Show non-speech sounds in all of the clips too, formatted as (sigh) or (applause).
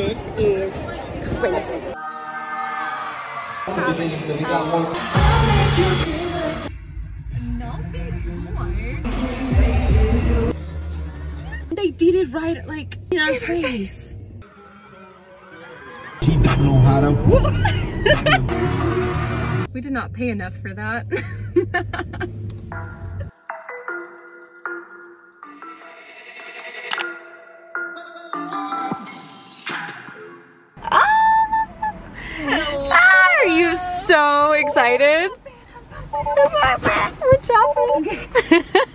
This is crazy. So we got more. They did it right, like in our face. She don't know how to. (laughs) We did not pay enough for that. (laughs) so excited? What's happening?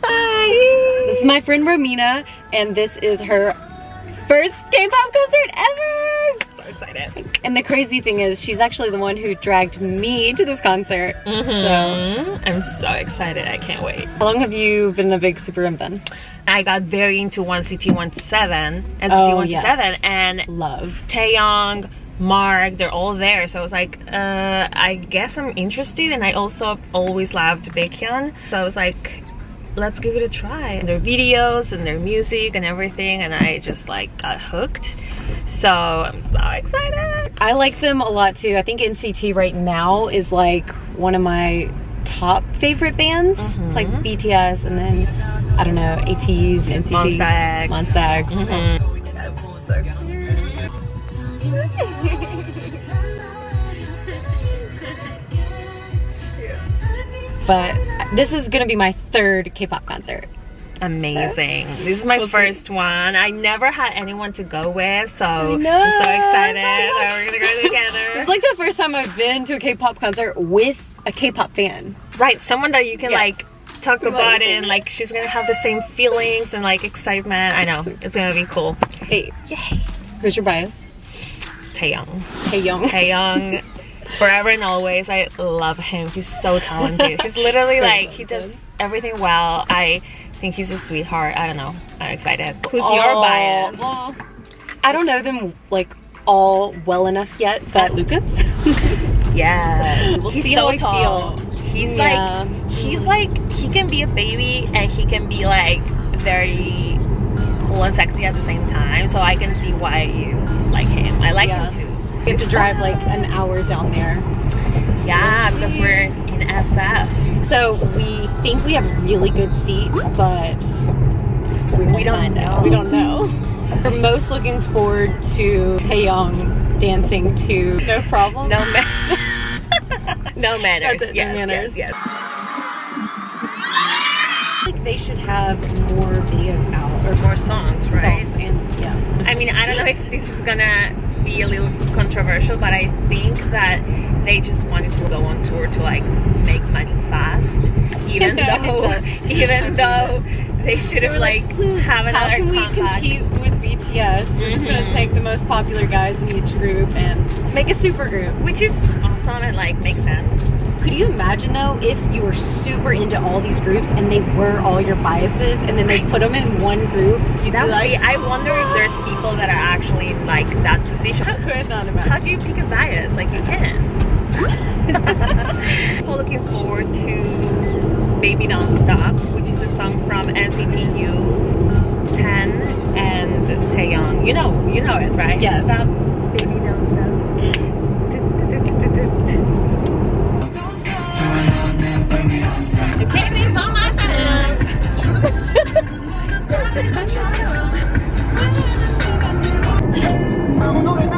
Hi. This is my friend Romina, and this is her first K-pop concert ever. So excited. And the crazy thing is, she's actually the one who dragged me to this concert. So, I'm so excited. I can't wait. how long have you been a big SuperM fan? I got very into NCT 127 and Oh, CT17 yes. and Love. Taeyong, Mark, they're all there. So I was like, uh, I guess I'm interested. And I also always loved Baekhyun. So I was like, let's give it a try. And their videos and their music and everything. And I just like got hooked. So I'm so excited. I like them a lot too. I think NCT right now is like one of my top favorite bands. It's like BTS and then I don't know ATEEZ, NCT, Monsta X. Monsta X. (laughs) But this is gonna be my third K-pop concert. Amazing. This is my We'll see. first one. I never had anyone to go with. So know, I'm so so excited excited. that we're going to go (laughs) together. It's like the first time I've been to a K-pop concert with a K-pop fan. Right, someone that you can Yes. like talk about it and like she's gonna have the same feelings and like excitement. I know it's gonna be cool. Hey, Yay! who's your bias? Taeyong, Hey Young. Taeyong, (laughs) forever and always. I love him. He's so talented. (laughs) He's literally like he does everything well. I think he's a sweetheart. I don't know. I'm excited. Who's your Oh, bias? well, I don't know them like all well enough yet, but Lucas. (laughs) Yes. We'll he's see so tall. He's Yeah. like he's like he can be a baby and he can be like very cool and sexy at the same time. So I can see why you like him. I like Yeah. him too. We have to drive like an hour down there. Yeah, because we're in SF. So we think we have really good seats, but we, won't don't find know. out. We don't know. We're most looking forward to Taeyong dancing to No Problem. No man. (laughs) no manners. That's it, no manners. yes, yes. They should have more videos out or More songs, right? songs and yeah. I mean, I don't know if this is gonna be a little controversial, but I think that they just wanted to go on tour to like make money fast, (laughs) even though, (laughs) even though they should have like have another. How can we compete with BTS? We're just gonna take the most popular guys in each group and make a super group. which is awesome and like makes sense. Could you imagine though if you were super into all these groups and they were all your biases and then they put them in one group? You'd That be like, be, I wonder if there's people that are actually like that position. Could not imagine. How do you pick a bias? Like you can't. (laughs) so looking forward to Baby Don't Stop, which is a song from NCT U Ten and Taeyong. You know, you know it, right? Yes. Stop, baby, don't stop. You can't be by myself. I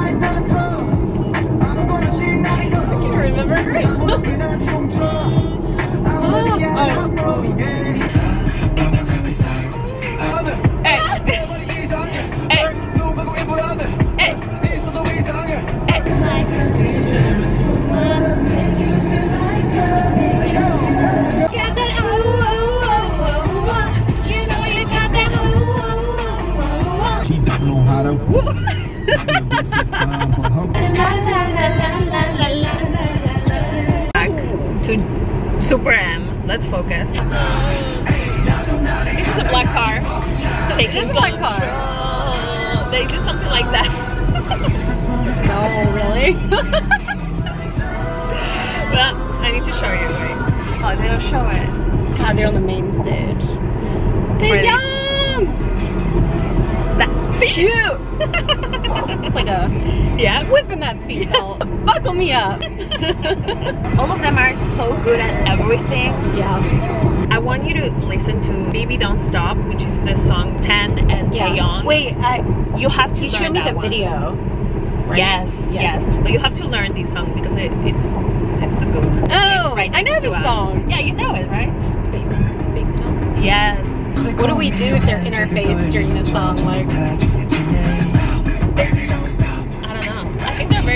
back to SuperM. Let's focus. This is a black car. Taking a black car. control. They do something like that. (laughs) No, really? (laughs) Well, I need to show you. Oh, they don't show it. God, they're on the main stage. They- Taeyong! Cute. (laughs) it's like a Yeah. whipping that seatbelt. Buckle me up. (laughs) All of them are so good at everything. yeah. I want you to listen to Baby Don't Stop, which is the song Ten and Yeah. Taeyong. Wait, I, you have to you showed me the one. video. right? Yes, Yes. yes, But you have to learn this song because it, it's it's a good one. Oh, right I know the song. Yeah, you know it, right? Baby, baby, don't Yes. So What do we do if they're in our face during the song? Like,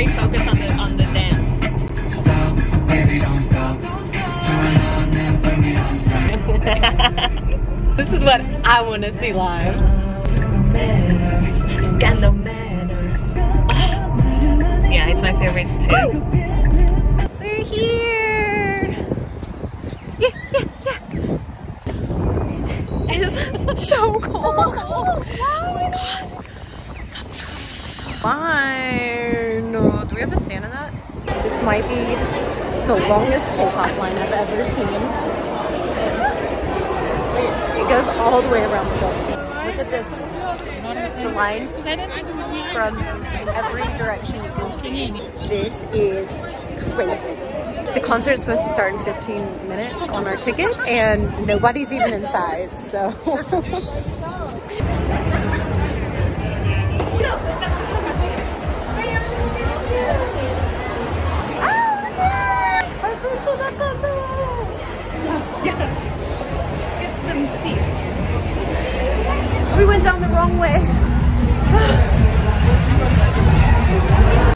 very focused on the on the dance. Stop, baby, don't stop. Don't stop. (laughs) this is what I want to see live. Got no manners. yeah, it's my favorite too. We're here. Yeah, yeah, yeah. (laughs) It's so cold. Oh my god. Fine. Do we have to stand in that? This might be the longest K-pop line I've ever seen. It goes all the way around the. Look at this. The lines from every direction you can see. This is crazy. The concert is supposed to start in 15 minutes on our ticket, and nobody's even inside, so. (laughs) Let's get some seats. We went down the wrong way. (sighs)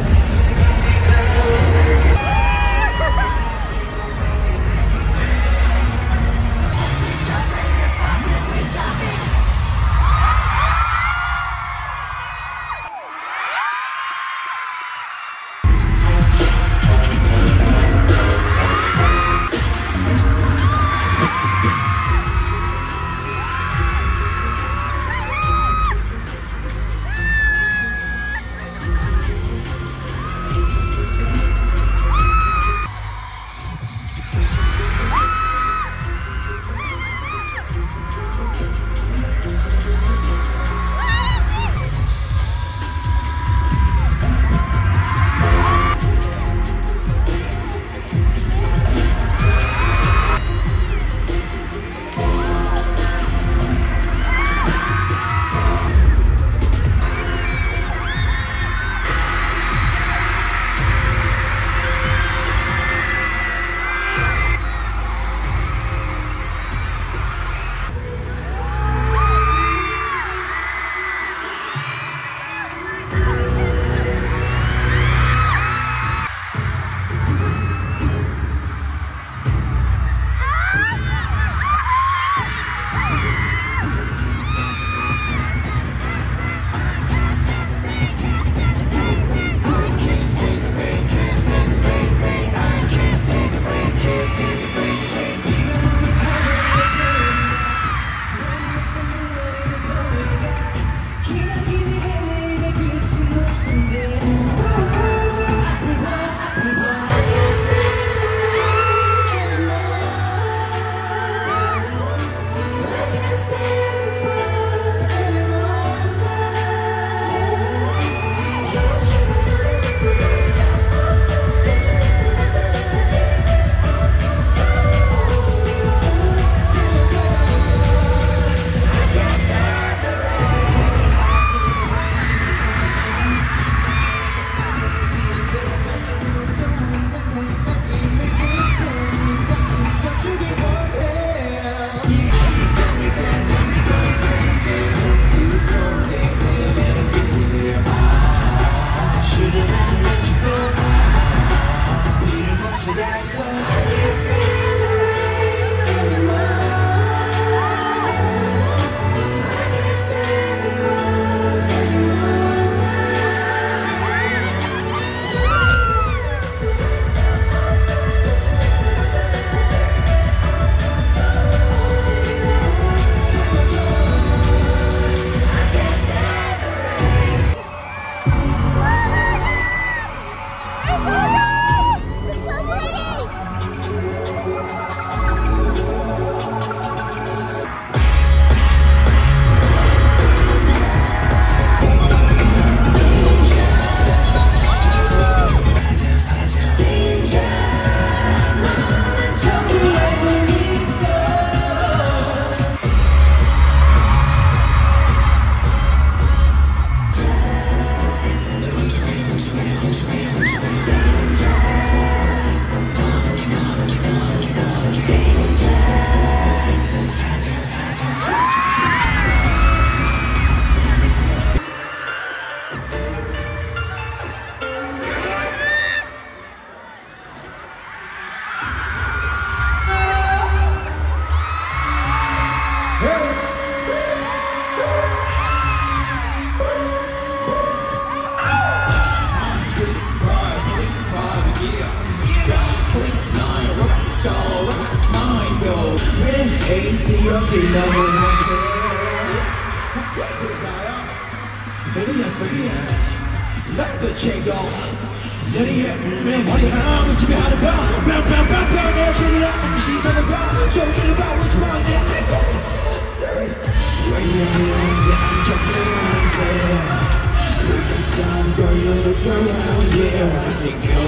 freaking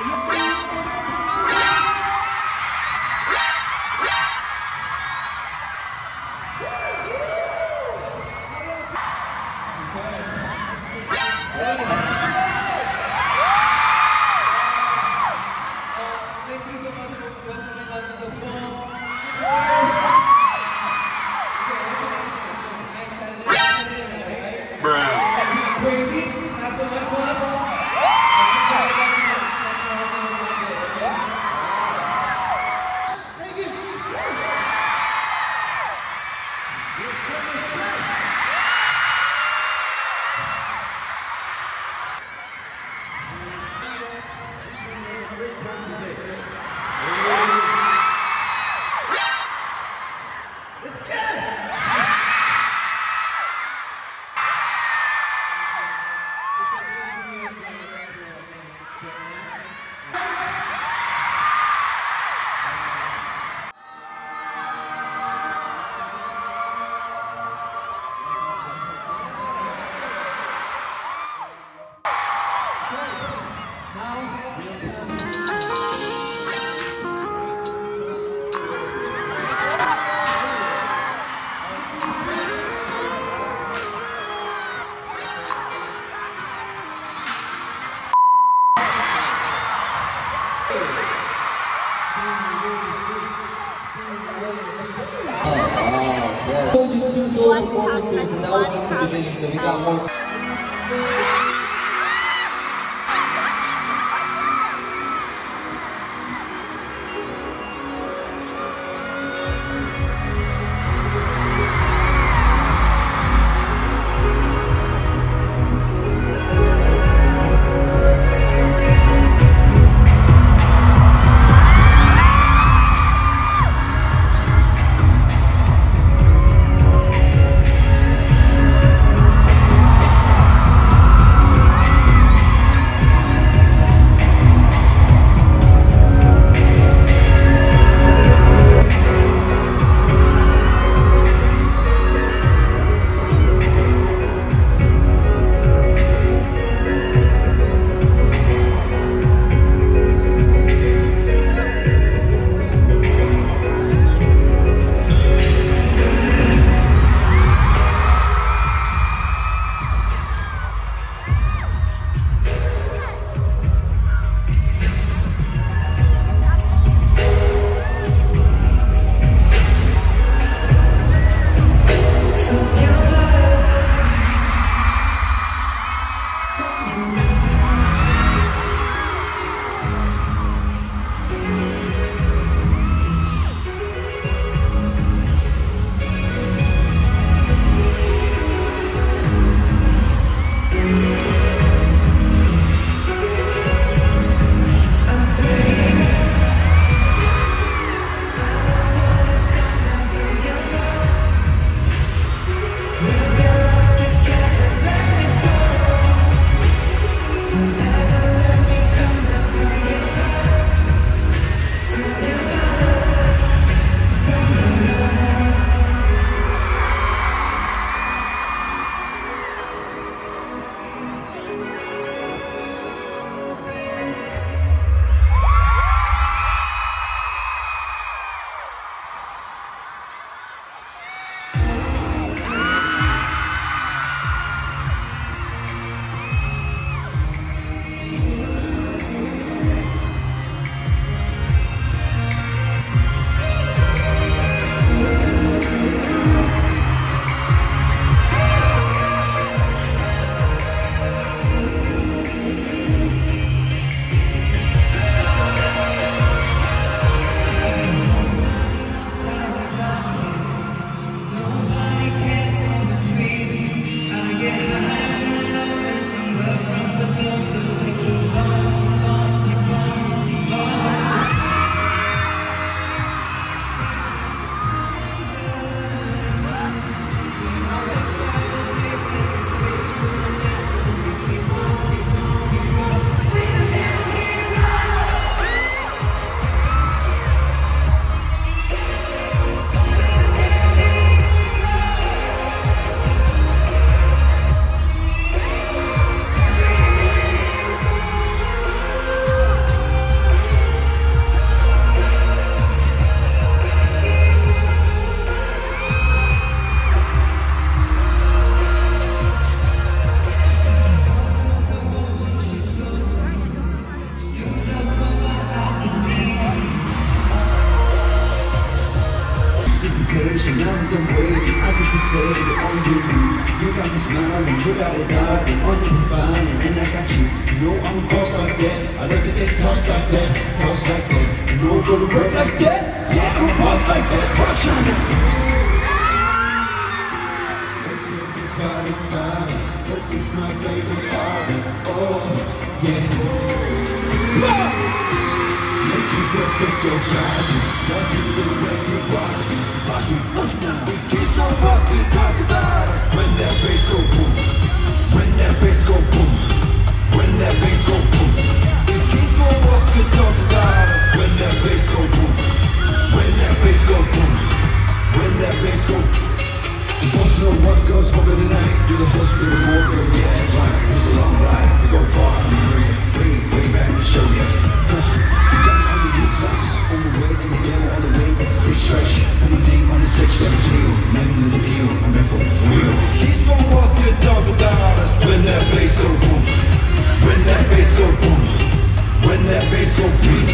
I performances, and that was just the beginning, so we got more. That bass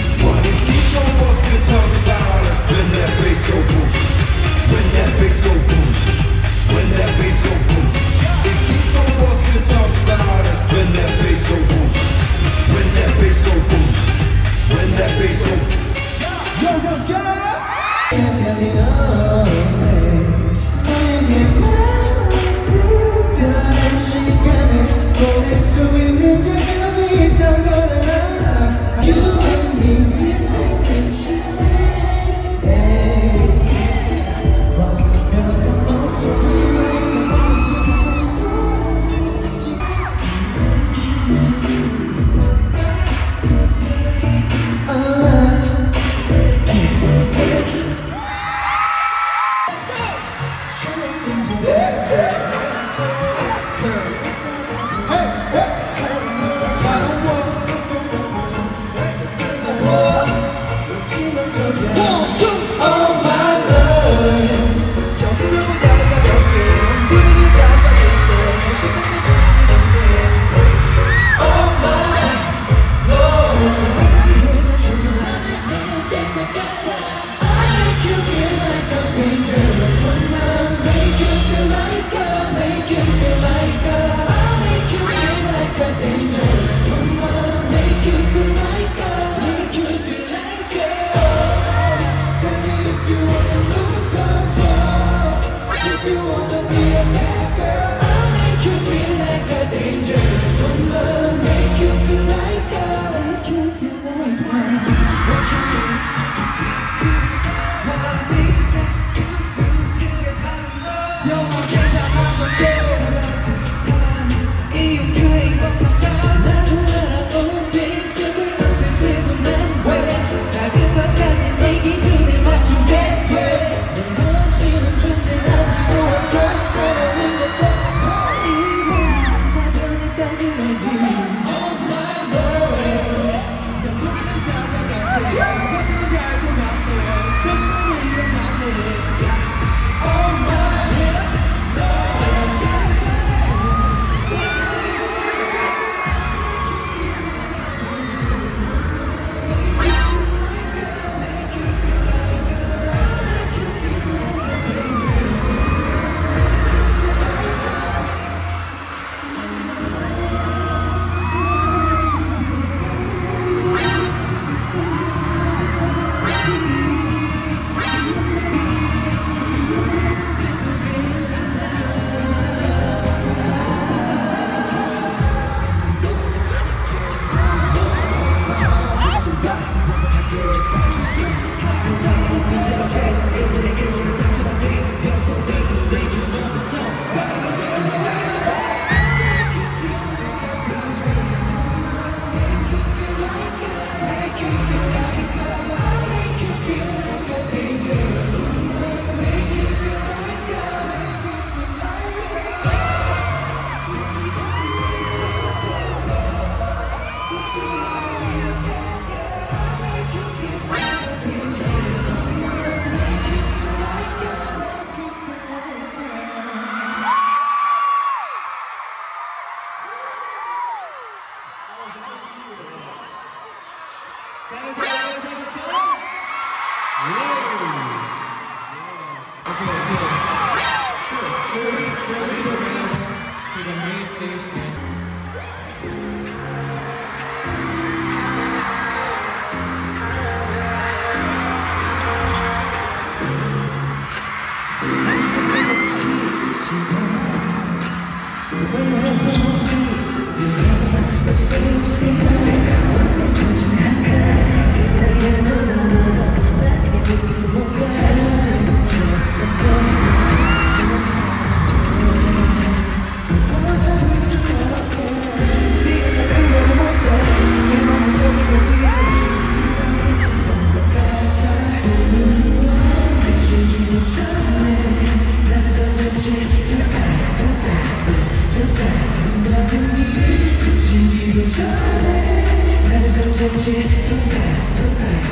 Charlie, ladies and gentlemen, too fast, too fast.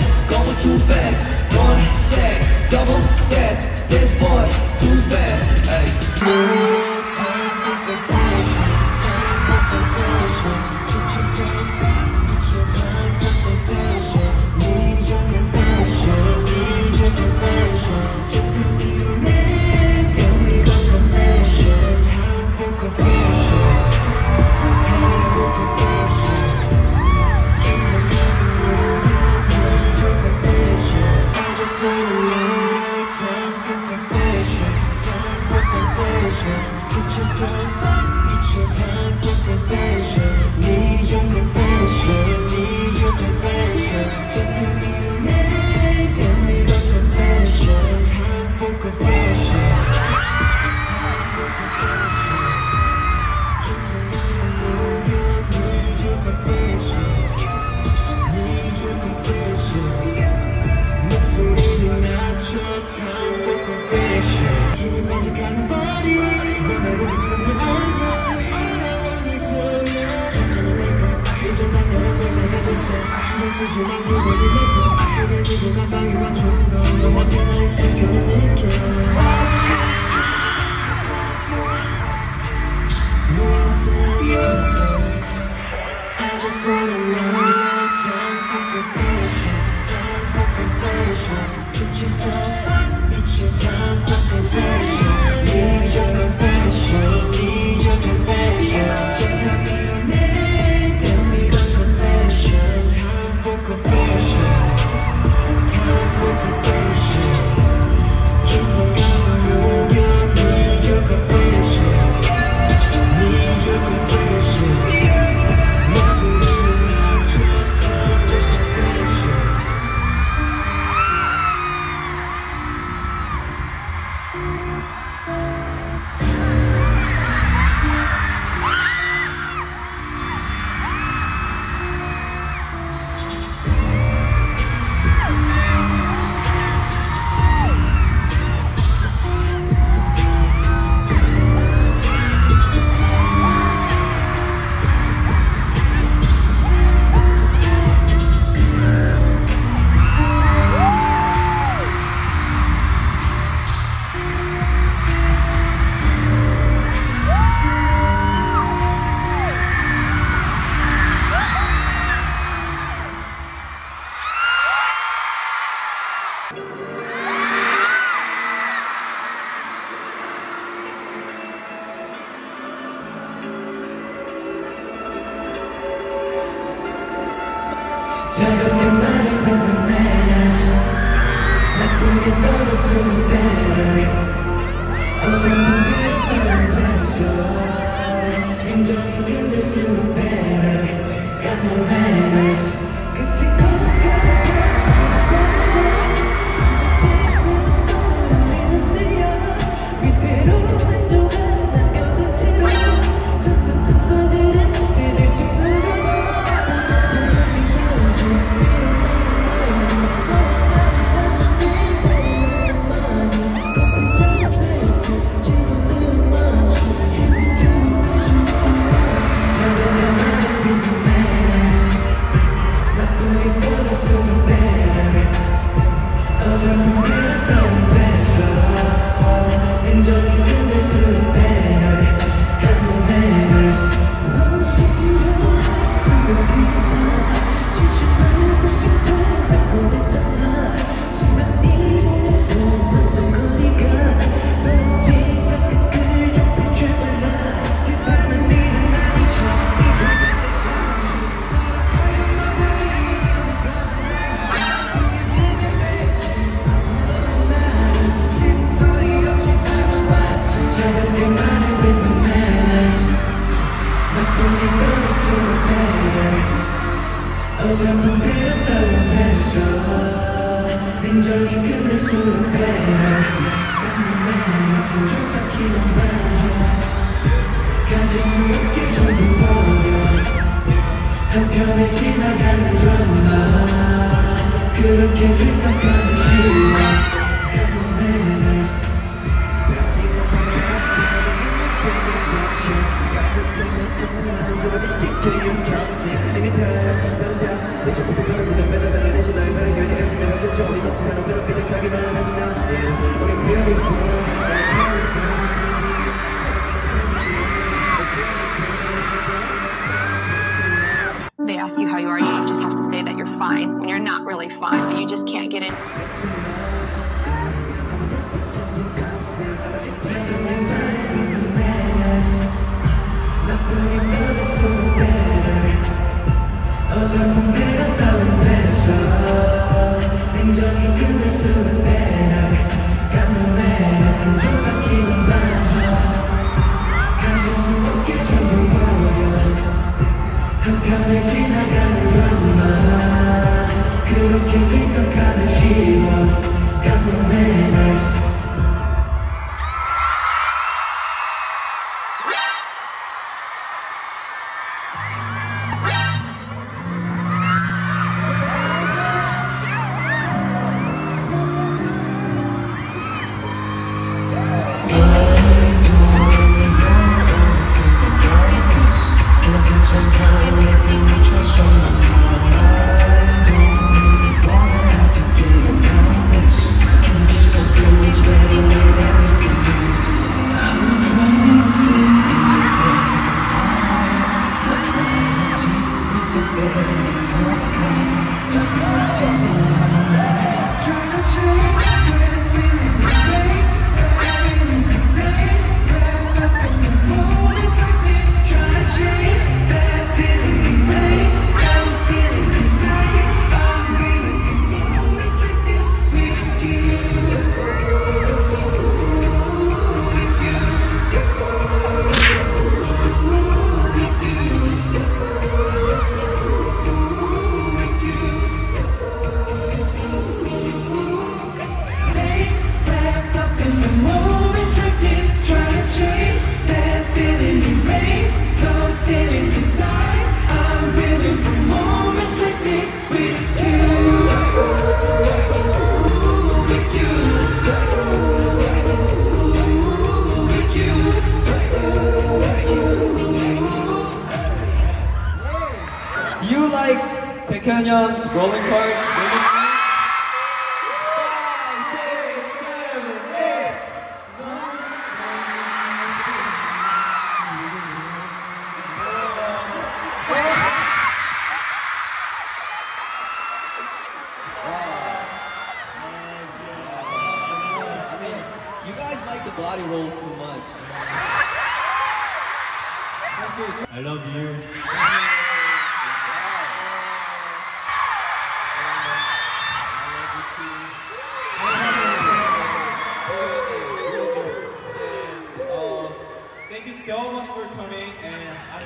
going, too fast. One step, double step. No manners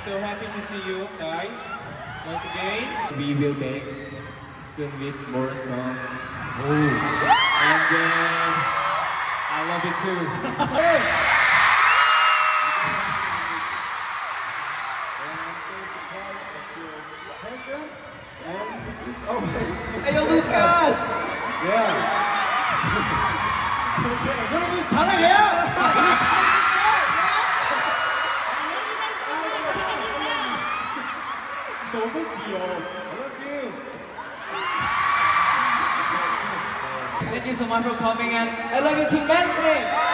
so happy to see you guys once again. We will back soon with more songs. And then I love you too. (laughs) so much for coming and I love you too, man.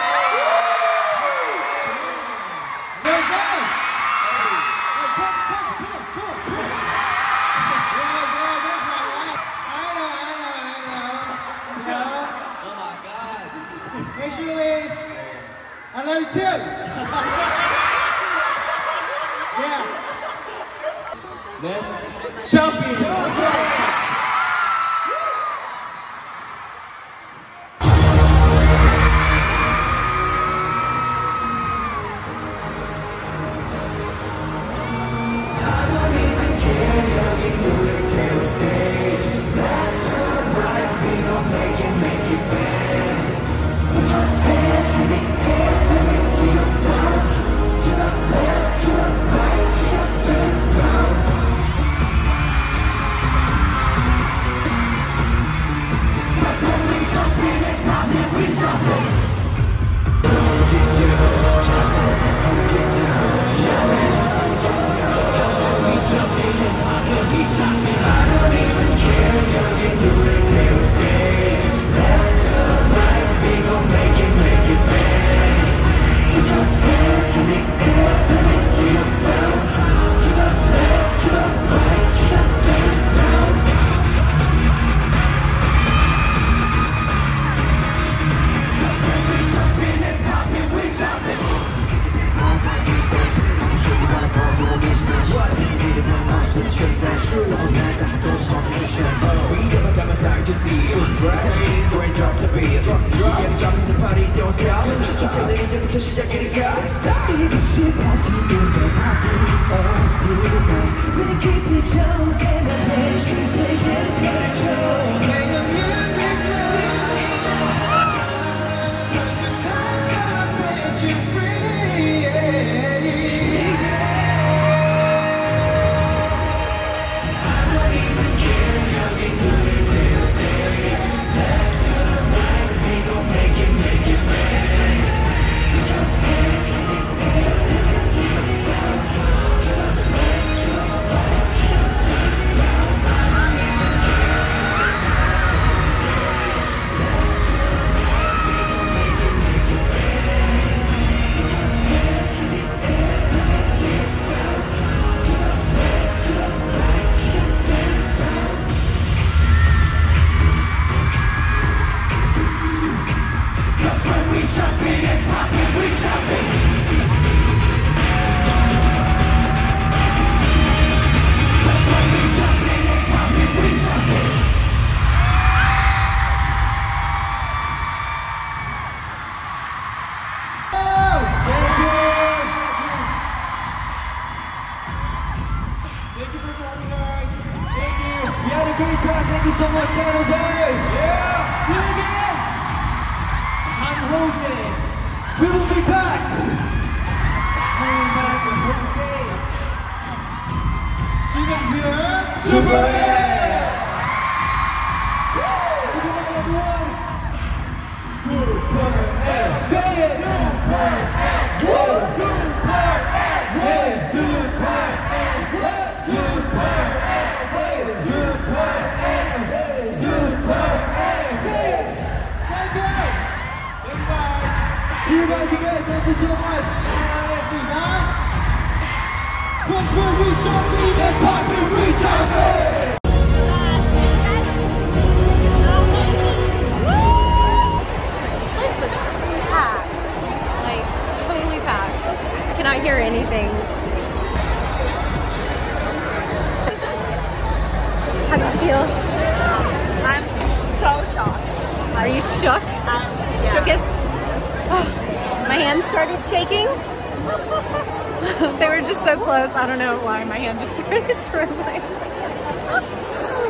I don't know why my hand just (laughs) started trembling.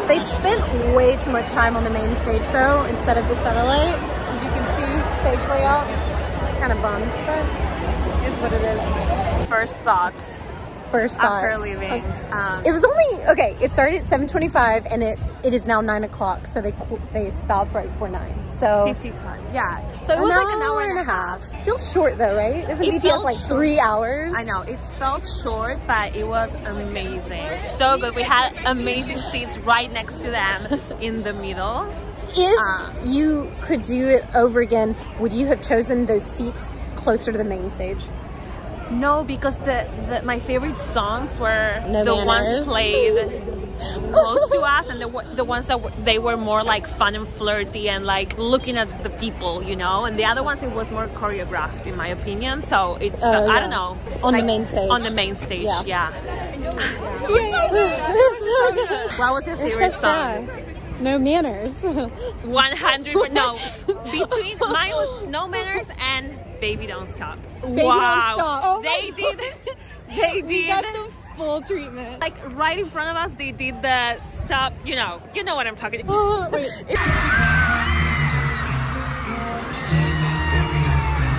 they spent way too much time on the main stage though, instead of the satellite. As you can see, stage layout. Kind of bummed, but it is what it is. First thoughts First thought. after leaving. Um, It was only okay. It started at 7:25, and it it is now nine o'clock. So they they stopped right before nine. So 55. Yeah. So it was like an hour and a half. Feels short though, right? Isn't It BTS feels like short. three hours? I know it felt short, but it was amazing. So good. We had amazing seats right next to them in the middle. If Uh. you could do it over again, would you have chosen those seats closer to the main stage? No, because the, the my favorite songs were No the manners. ones played (laughs) close to us, and the the ones that w- they were more like fun and flirty and like looking at the people, you know. And the other ones, it was more choreographed, in my opinion. So it Oh, felt, I don't know On the main stage. On the main stage, Yeah. yeah. It's (laughs) so. What was your It's favorite so song? No manners. (laughs) 100 no between mine was no manners and baby don't stop Don't wow Stop. Oh they did (laughs) (laughs) they we did got the full treatment. like right in front of us they did the stop you know you know what i'm talking (gasps) Oh, wait.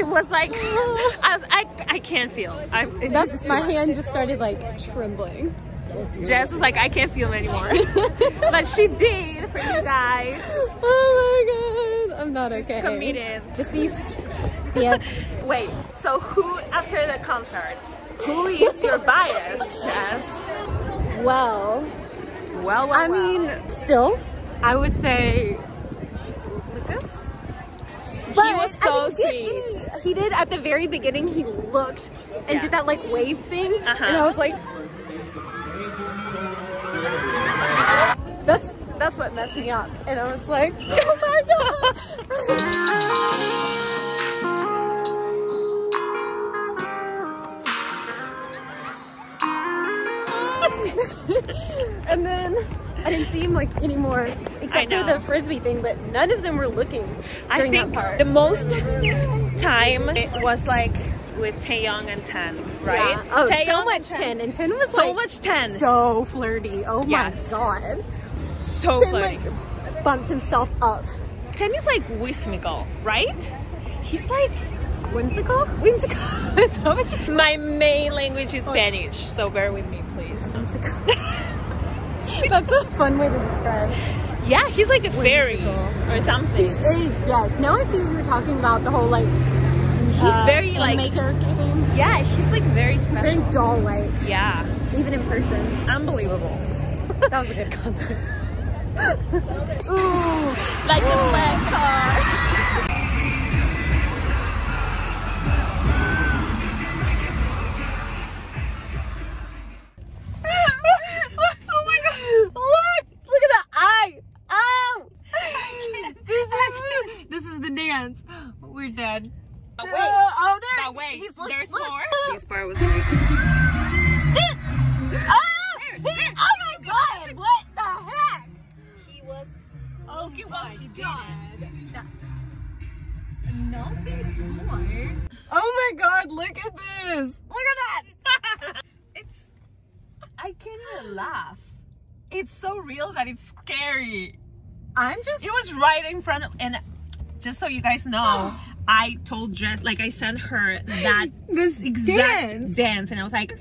it was like (laughs) I, was, I, I can't feel I, That's my much. hand just started like trembling. Jess was like I can't feel anymore but she did for you guys Oh my god, I'm not okay. committed Deceased. Dead. (laughs) wait so who after the concert who is your bias Jess Well, well, well I well. mean, still, I would say Lucas. But was so sweet. any- he did at the very beginning. He looked and Yeah. did that like wave thing, Uh-huh. and I was like, "That's that's what messed me up." And I was like, (laughs) "Oh my god!" (laughs) (laughs) and then I didn't see him like anymore, except for the frisbee thing. But none of them were looking I think that part. the most time it was like with Taeyong and Ten, right? Yeah. Oh, Taeyong so much Ten. ten, and ten was So like much Ten. so flirty. Oh Yes. my god, So ten flirty. like bumped himself up. Ten is like whimsical, right? He's like Whimsical, whimsical. (laughs) What you my main language is Spanish, so bear with me, please. Whimsical. (laughs) That's a fun way to describe. Yeah, he's like a fairy Whimsical. or something. He is, yes. Now I see what you're talking about. The whole like He's uh, very like character thing. yeah, he's like very special. very doll-like, yeah, even in person. unbelievable. That was a good concert. Ooh, (laughs) like a black car. Right in front of and just so you guys know, (gasps) I told Jess like I sent her that (gasps) This exact dance. dance. and I was like,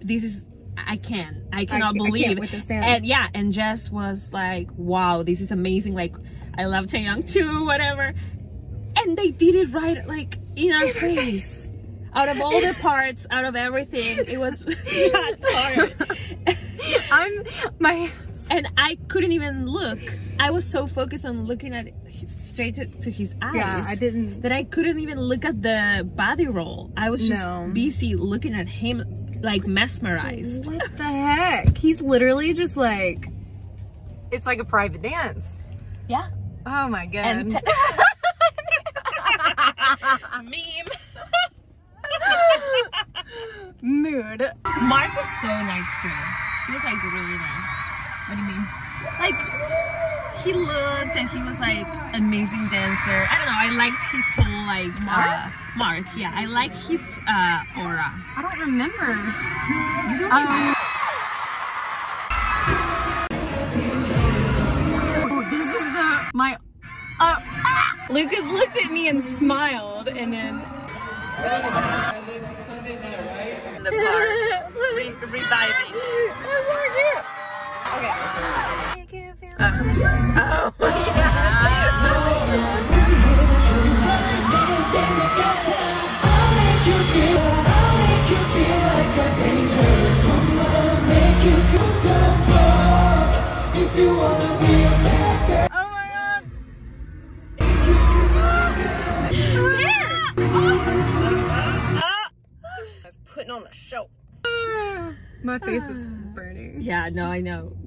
this is I can't, I cannot I can't believe this dance. And yeah, and Jess was like, wow, this is amazing. Like I love Taeyong too, whatever. And they did it right like in our face. Out of all the (laughs) parts, out of everything, it was (laughs) that part. (laughs) I'm my and I couldn't even look. I was so focused on looking at straight to, to his eyes. Yeah, I didn't- That I couldn't even look at the body roll. I was just No. busy looking at him, like mesmerized. What the heck? He's literally just like, it's like a private dance. Yeah. Oh my god. And (laughs) meme. (laughs) Mood. Mark was so nice too. He was like really nice. What do you mean? Like he looked and he was like amazing dancer. I don't know. I liked his whole like Mark? Uh, Mark. Yeah, I like his uh, aura. I don't remember. You don't Um, oh, this is the my. Uh, ah! Lucas looked at me and smiled, and then. the car. Re- reviving. (laughs) Oh, yeah. Oh my god. I was putting on a show. My face is burning. Yeah. No, I know.